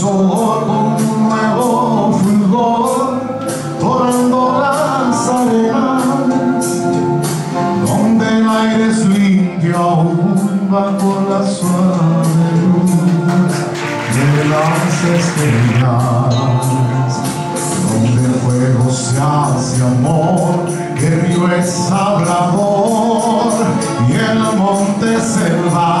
Solo un nuevo fulgor Torrando las arenas Donde el aire es limpio aún Bajo la suave luz De las estrellas Donde el fuego se hace amor El río es hablador Y el monte se va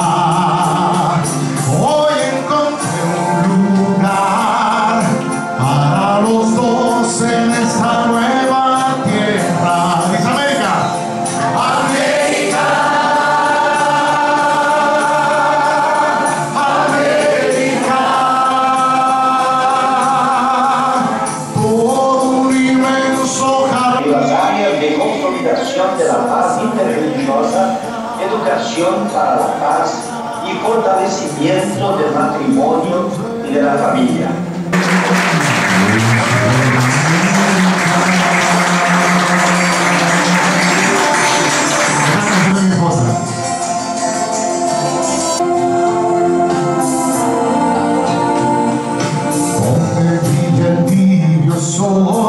de la paz interreligiosa, educación para la paz y fortalecimiento del matrimonio y de la familia. sou